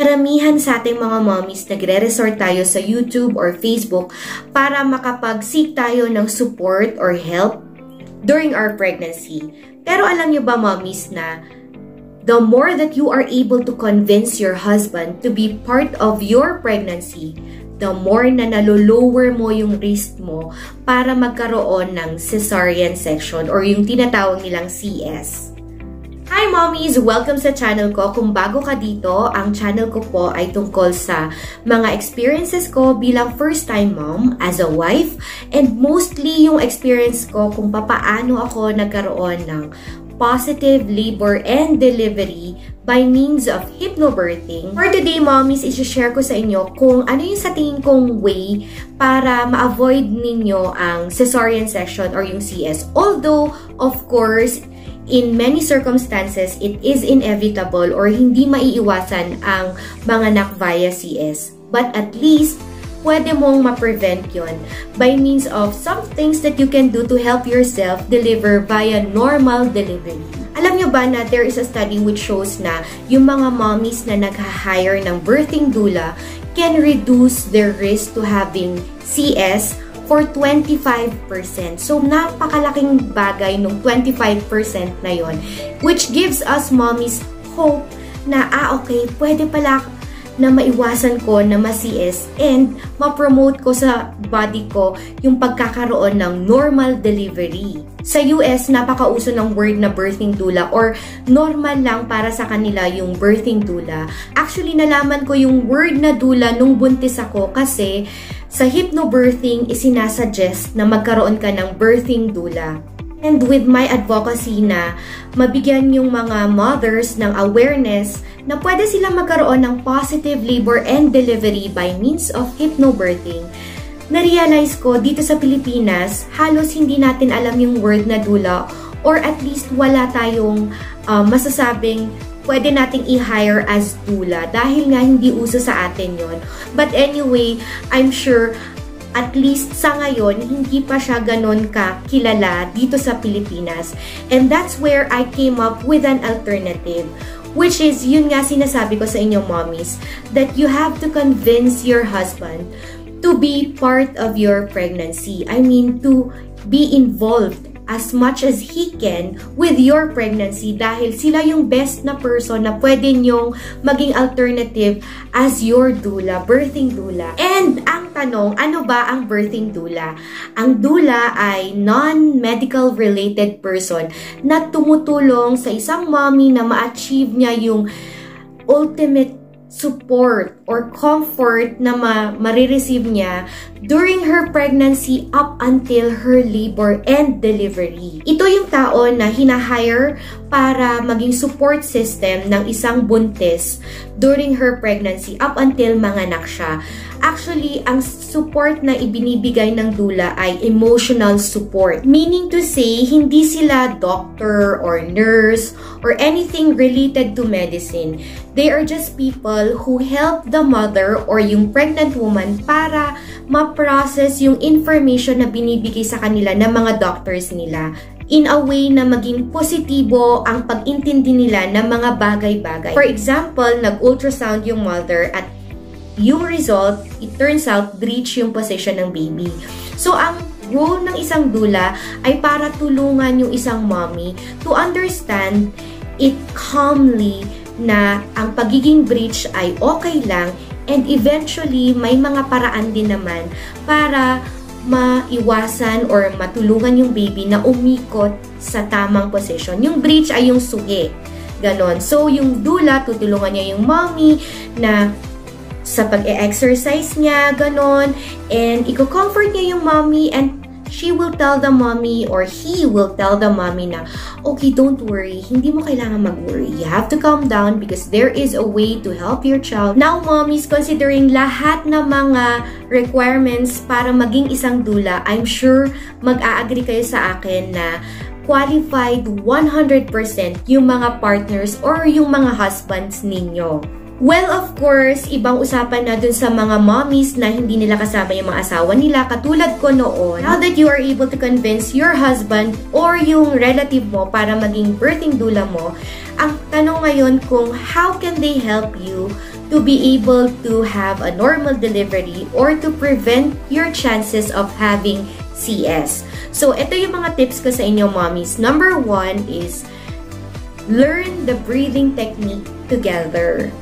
Karamihan sa ating mga mommies nagre-resort tayo sa YouTube or Facebook para makapag-seek tayo ng support or help during our pregnancy. Pero alam nyo ba mommies na the more that you are able to convince your husband to be part of your pregnancy, the more na nalolower mo yung risk mo para magkaroon ng cesarean section or yung tinatawag nilang CS. Hi mommies! Welcome sa channel ko. Kung bago ka dito, ang channel ko po ay tungkol sa mga experiences ko bilang first time mom as a wife and mostly yung experience ko kung papaano ako nagkaroon ng positive labor and delivery by means of hypnobirthing. For today, mommies, isi-share ko sa inyo kung ano yung sa tingin kong way para ma-avoid ninyo ang cesarean section or yung CS. Although, of course, in many circumstances, it is inevitable or hindi maiiwasan ang mga anak via CS. But at least, pwede mong ma-prevent yon by means of some things that you can do to help yourself deliver via normal delivery. Alam nyo ba na there is a study which shows na yung mga mommies na nag-hire ng birthing doula can reduce their risk to having CS for 25%. So, napakalaking bagay nung 25% na yon which gives us mommies hope na, ah, okay, pwede pala na maiwasan ko na ma-CS and ma-promote ko sa body ko yung pagkakaroon ng normal delivery. Sa US, napakauso ng word na birthing doula or normal lang para sa kanila yung birthing doula. Actually, nalaman ko yung word na doula nung buntis ako kasi sa hypnobirthing, isinasuggest na magkaroon ka ng birthing doula. And with my advocacy na mabigyan yung mga mothers ng awareness na pwede sila magkaroon ng positive labor and delivery by means of hypnobirthing, na-realize ko dito sa Pilipinas, halos hindi natin alam yung word na dula or at least wala tayong uh, masasabing pwede nating i-hire as dula dahil nga hindi uso sa atin yon. But anyway, I'm sure at least sa ngayon, hindi pa siya ganon ka kilala dito sa Pilipinas. And that's where I came up with an alternative. Which is, yun nga sinasabi ko sa inyo mommies, that you have to convince your husband to be part of your pregnancy. I mean, to be involved as much as he can with your pregnancy dahil sila yung best na person na pwede nyong maging alternative as your doula, birthing doula. And ang tanong, ano ba ang birthing doula? Ang doula ay non-medical related person na tumutulong sa isang mommy na ma-achieve niya yung ultimate support or comfort na ma marireceive niya during her pregnancy up until her labor and delivery. Ito yung tao na hinahire para maging support system ng isang buntis during her pregnancy up until manganak siya. Actually, ang support na ibinibigay ng dula ay emotional support. Meaning to say, hindi sila doctor or nurse or anything related to medicine. They are just people who help the mother or yung pregnant woman para ma-process yung information na binibigay sa kanila ng mga doctors nila in a way na maging positibo ang pag-intindi nila ng mga bagay-bagay. For example, nag-ultrasound yung mother at yung result, it turns out, breach yung position ng baby. So, ang role ng isang dula ay para tulungan yung isang mommy to understand it calmly na ang pagiging breach ay okay lang and eventually may mga paraan din naman para maiwasan or matulungan yung baby na umikot sa tamang position. Yung breach ay yung sugi. Ganon. So, yung dula, tutulungan niya yung mommy na sa pag-exercise niya, ganon. And i-comfort niya yung mommy and she will tell the mommy or he will tell the mommy na, okay, don't worry, hindi mo kailangan mag-worry. You have to calm down because there is a way to help your child. Now, mommies, considering lahat ng mga requirements para maging isang dula, I'm sure mag-a-agree kayo sa akin na qualified 100% yung mga partners or yung mga husbands ninyo. Well, of course, ibang usapan na dun sa mga mommies na hindi nila kasama yung mga asawa nila katulad ko noon. Now that you are able to convince your husband or yung relative mo para maging birthing doula mo, ang tanong ngayon kung how can they help you to be able to have a normal delivery or to prevent your chances of having CS. So, ito yung mga tips ko sa inyo, mommies. Number one is learn the breathing technique together.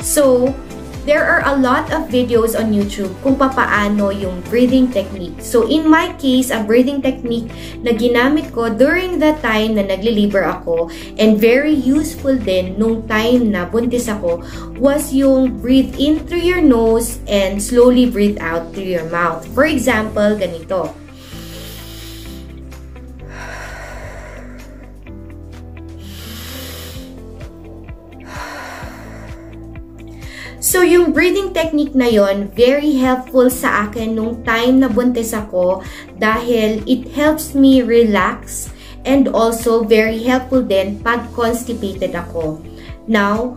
So, there are a lot of videos on YouTube kung papaano yung breathing technique. So, in my case, ang breathing technique na ginamit ko during the time na nagli-labor ako and very useful din nung time na buntis ako was yung breathe in through your nose and slowly breathe out through your mouth. For example, ganito. So, yung breathing technique na yon very helpful sa akin nung time na buntis ako dahil it helps me relax and also very helpful din pag constipated ako. Now,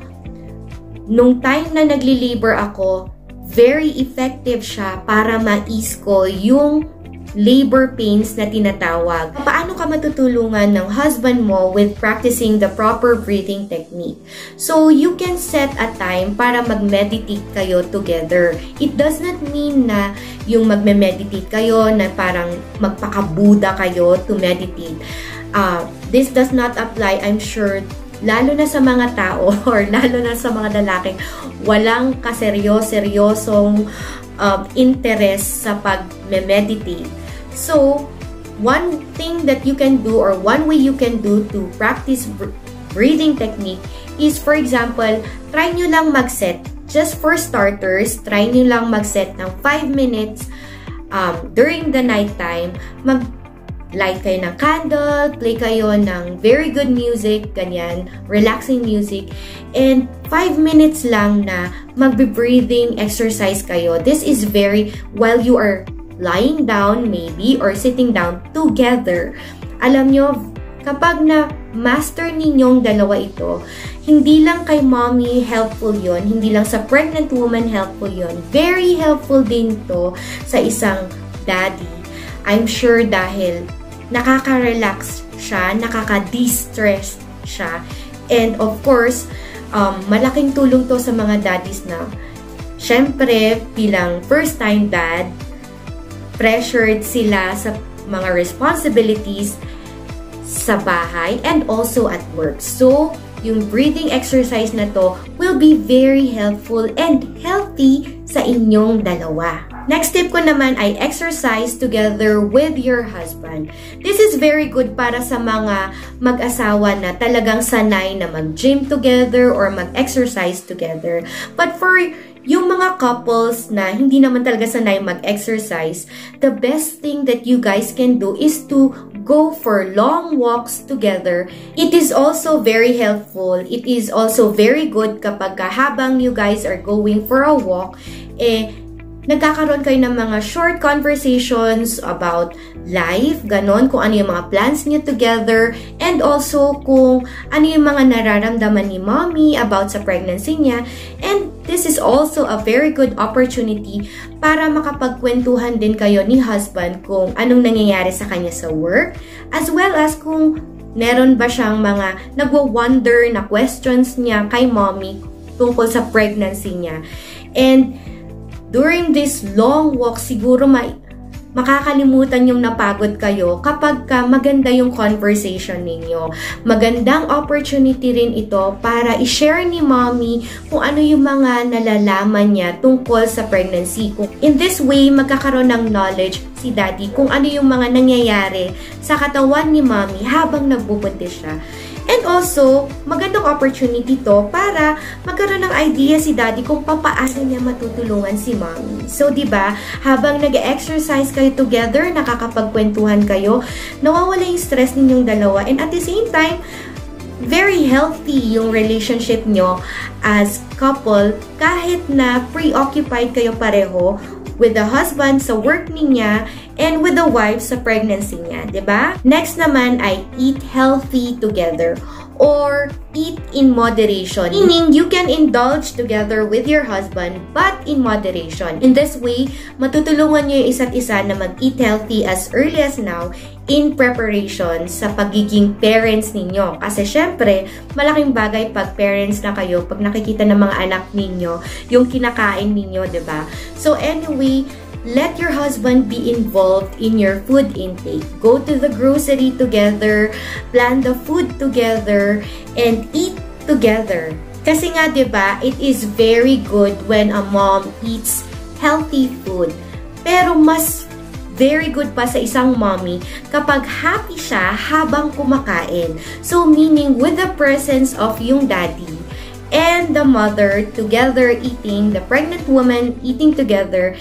nung time na nagli-labor ako, very effective siya para ma-ease ko yung labor pains na tinatawag. Paano ka matutulungan ng husband mo with practicing the proper breathing technique? So, you can set a time para mag-meditate kayo together. It does not mean na yung magme-meditate kayo na parang magpakabuda kayo to meditate. Uh, this does not apply, I'm sure, lalo na sa mga tao or lalo na sa mga lalaking walang kaseryo-seryosong um, interest sa pag-meditate So, one thing that you can do or one way you can do to practice breathing technique is, for example, try nyo lang mag-set. Just for starters, try nyo lang mag-set ng 5 minutes um, during the night time. Mag light kayo ng candle, play kayo ng very good music, ganyan, relaxing music, and 5 minutes lang na magbe-breathing exercise kayo. This is very, while you are lying down maybe or sitting down together. Alam nyo, kapag na master ninyong dalawa ito, hindi lang kay mommy helpful yon, hindi lang sa pregnant woman helpful yon. Very helpful din to sa isang daddy. I'm sure dahil nakaka-relax siya, nakaka-distress siya. And of course, um, malaking tulong to sa mga daddies na syempre bilang first time dad, pressured sila sa mga responsibilities sa bahay and also at work. So, yung breathing exercise na to will be very helpful and healthy sa inyong dalawa. Next tip ko naman ay exercise together with your husband. This is very good para sa mga mag-asawa na talagang sanay na mag-gym together or mag-exercise together. But for yung mga couples na hindi naman talaga sanay mag-exercise, the best thing that you guys can do is to go for long walks together. It is also very helpful. It is also very good kapag habang you guys are going for a walk, eh, nagkakaroon kayo ng mga short conversations about life, ganon, kung ano yung mga plans niyo together, and also kung ano yung mga nararamdaman ni mommy about sa pregnancy niya. And this is also a very good opportunity para makapagkwentuhan din kayo ni husband kung anong nangyayari sa kanya sa work, as well as kung meron ba siyang mga nagwa-wonder na questions niya kay mommy tungkol sa pregnancy niya. And during this long walk, siguro ma makakalimutan yung napagod kayo kapag ka maganda yung conversation ninyo. Magandang opportunity rin ito para i-share ni mommy kung ano yung mga nalalaman niya tungkol sa pregnancy. In this way, magkakaroon ng knowledge si daddy kung ano yung mga nangyayari sa katawan ni mommy habang nagbubuntis siya. And also, magandang opportunity to para magkaroon ng idea si daddy kung papaano niya matutulungan si mommy. So, di ba habang nag-exercise kayo together, nakakapagkwentuhan kayo, nawawala yung stress ninyong dalawa. And at the same time, very healthy yung relationship nyo as couple kahit na preoccupied kayo pareho with the husband sa work niya and with the wife sa pregnancy niya, 'di ba? Next naman ay eat healthy together. or eat in moderation. Meaning, you can indulge together with your husband but in moderation. In this way, matutulungan nyo yung isa't isa na mag-eat healthy as early as now in preparation sa pagiging parents ninyo. Kasi syempre, malaking bagay pag parents na kayo, pag nakikita ng mga anak ninyo, yung kinakain ninyo, ba diba? So anyway, let your husband be involved in your food intake. Go to the grocery together, plan the food together, and eat together. Kasi nga, di ba, it is very good when a mom eats healthy food. Pero mas very good pa sa isang mommy kapag happy siya habang kumakain. So, meaning with the presence of yung daddy and the mother together eating, the pregnant woman eating together,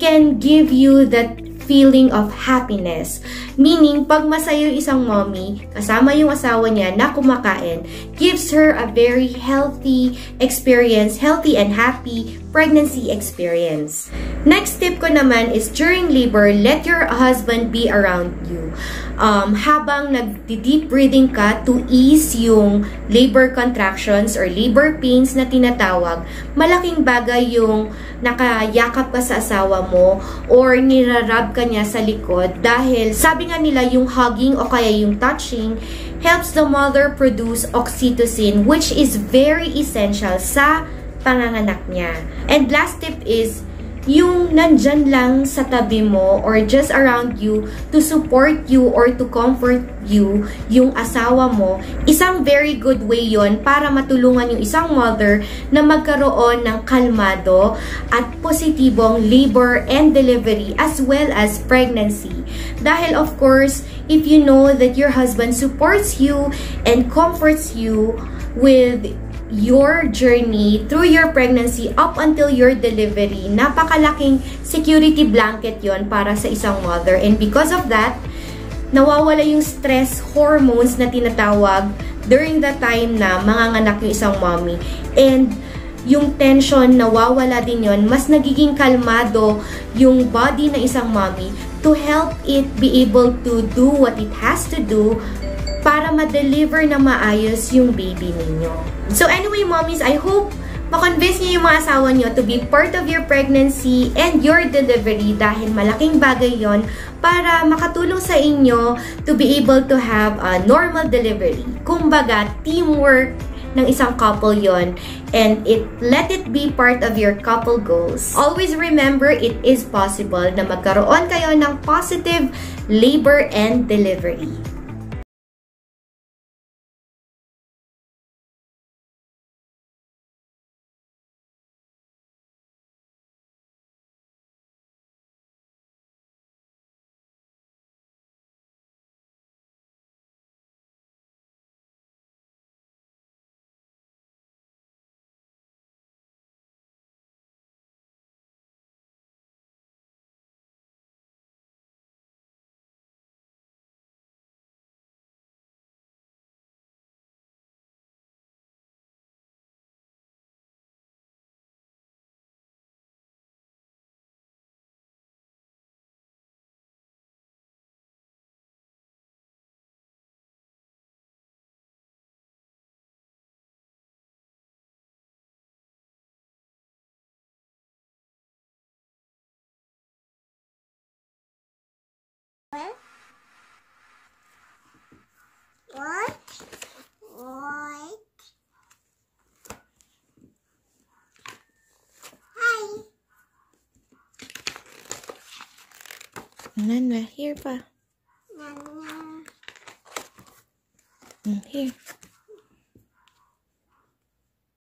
can give you that feeling of happiness. Meaning, pag masaya yung isang mommy, kasama yung asawa niya na kumakain, gives her a very healthy experience, healthy and happy pregnancy experience. Next tip ko naman is during labor, let your husband be around you um, habang nag-deep breathing ka to ease yung labor contractions or labor pains na tinatawag, malaking bagay yung nakayakap ka sa asawa mo or nirarab ka niya sa likod dahil sabi nga nila yung hugging o kaya yung touching helps the mother produce oxytocin which is very essential sa panganganak niya. And last tip is yung nandyan lang sa tabi mo or just around you to support you or to comfort you, yung asawa mo, isang very good way yon para matulungan yung isang mother na magkaroon ng kalmado at positibong labor and delivery as well as pregnancy. Dahil of course, if you know that your husband supports you and comforts you with your journey through your pregnancy up until your delivery. Napakalaking security blanket yon para sa isang mother. And because of that, nawawala yung stress hormones na tinatawag during the time na manganganak yung isang mommy. And yung tension, nawawala din yon Mas nagiging kalmado yung body ng isang mommy to help it be able to do what it has to do para ma-deliver na maayos yung baby ninyo. So anyway, mommies, I hope makonvince niyo yung mga asawa niyo to be part of your pregnancy and your delivery dahil malaking bagay yon para makatulong sa inyo to be able to have a normal delivery. Kumbaga, teamwork ng isang couple yon and it let it be part of your couple goals. Always remember it is possible na magkaroon kayo ng positive labor and delivery. Nana, here pa. Nana. Mm, here.